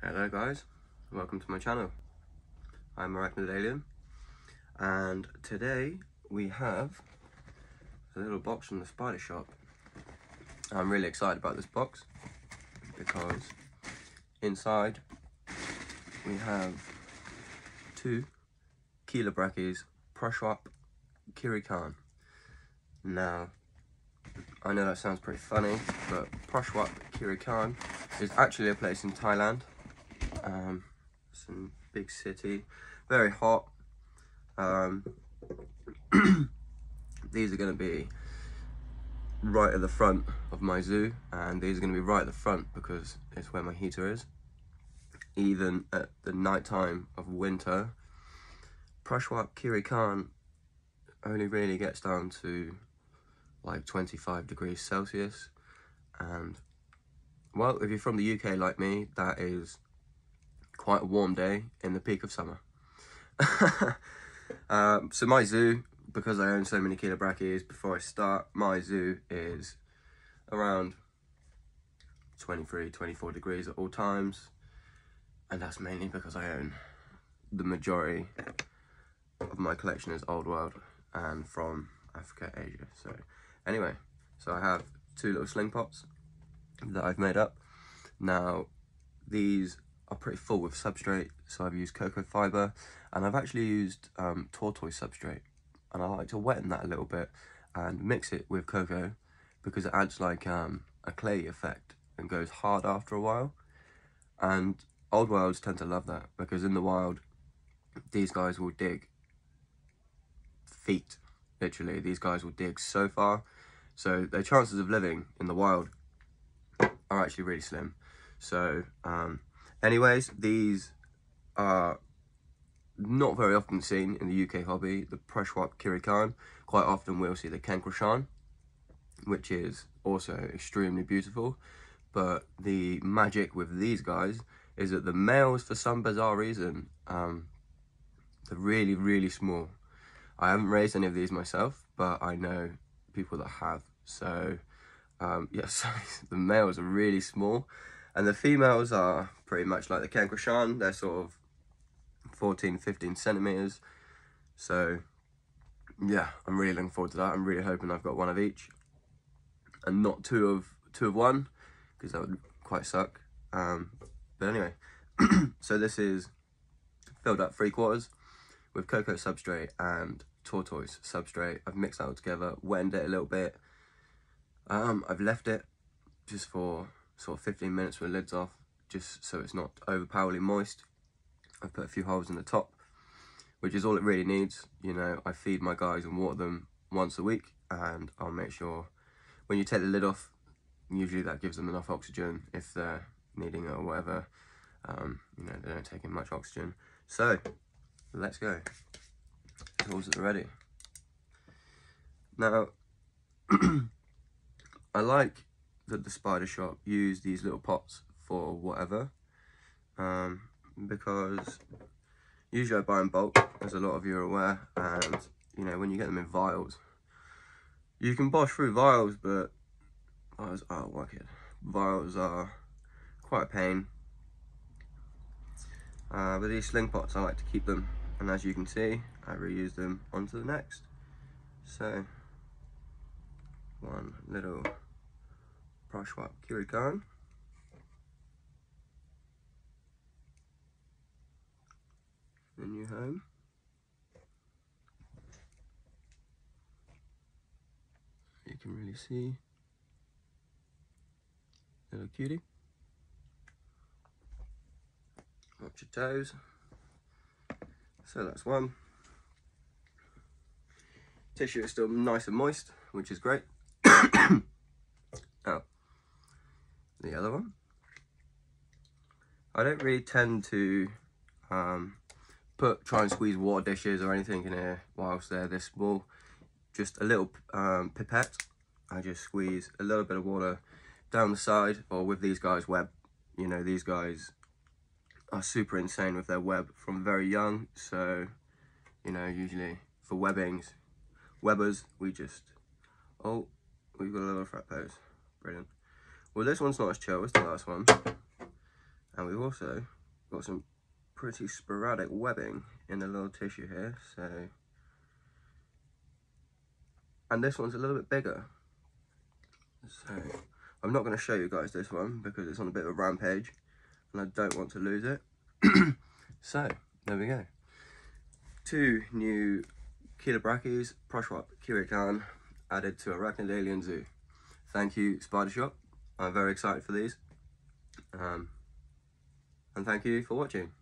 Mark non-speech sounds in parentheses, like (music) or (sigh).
Hello guys, welcome to my channel. I'm Arachnid Alien and today we have a little box from the spider shop. I'm really excited about this box because inside we have two Chilobrachys Prushup Kirikan. Now, I know that sounds pretty funny, but Prushup Kirikan is actually a place in Thailand um, some big city, very hot. Um, (clears throat) these are going to be right at the front of my zoo, and these are going to be right at the front because it's where my heater is. Even at the night time of winter, Prachuap Khiri Khan only really gets down to like 25 degrees Celsius, and well, if you're from the UK like me, that is quite a warm day in the peak of summer. um, (laughs) so my zoo, because I own so many Chilobrachys, before I start, my zoo is around 23, 24 degrees at all times. And that's mainly because I own the majority of my collection is Old World and from Africa, Asia. So anyway, so I have two little sling pots that I've made up. Now, these are pretty full with substrate, so I've used cocoa fibre, and I've actually used um, tortoise substrate, and I like to wetten that a little bit and mix it with cocoa because it adds like um, a clay effect and goes hard after a while. And old worlds tend to love that because in the wild, these guys will dig feet, literally. These guys will dig so far. So their chances of living in the wild are actually really slim. So um, Anyways, these are not very often seen in the UK hobby. The Prachuap Khiri Khan, quite often we'll see the Kaeng Krachan, which is also extremely beautiful. But the magic with these guys is that the males, for some bizarre reason, um, they're really, really small. I haven't raised any of these myself, but I know people that have. So, um, yes, (laughs) yeah, the males are really small and the females are pretty much like the Kaeng Krachan. They're sort of 14, 15 centimeters. So yeah, I'm really looking forward to that. I'm really hoping I've got one of each and not two of two of one because that would quite suck. Um, but anyway, (clears throat) so this is filled up three quarters with cocoa substrate and tortoise substrate. I've mixed that all together, wetted it a little bit. Um, I've left it just for sort of 15 minutes with the lids off, just so it's not overpoweringly moist. I've put a few holes in the top, which is all it really needs. You know, I feed my guys and water them once a week, and I'll make sure when you take the lid off, usually that gives them enough oxygen if they're needing it or whatever. Um, you know, they don't take in much oxygen. So, let's go. Tools are ready. Now, (clears throat) I like that the spider shop use these little pots for whatever. Um, because usually I buy in bulk as a lot of you are aware and you know when you get them in vials you can bosh through vials but vials are wicked. Vials are quite a pain. Uh, but these sling pots I like to keep them and as you can see I reuse them onto the next. So one little Prushup Kirikan. The new home. You can really see little cutie. Watch your toes. So that's one. Tissue is still nice and moist, which is great. (coughs) (coughs) the other one. I don't really tend to um, put try and squeeze water dishes or anything in here whilst they're this small. Just a little um, pipette. I just squeeze a little bit of water down the side or with these guys web. You know, these guys are super insane with their web from very young. So, you know, usually for webbings, webbers, we just, oh, we've got a little fret pose. Brilliant. Well, this one's not as chill as the last one. And we've also got some pretty sporadic webbing in the little tissue here, so... And this one's a little bit bigger. So, I'm not going to show you guys this one because it's on a bit of a rampage and I don't want to lose it. (clears throat) so, there we go. Two new Chilobrachys Proshwap Kirikan added to Arachnid Alien Zoo. Thank you, Spider Shop. I'm very excited for these. Um, and thank you for watching.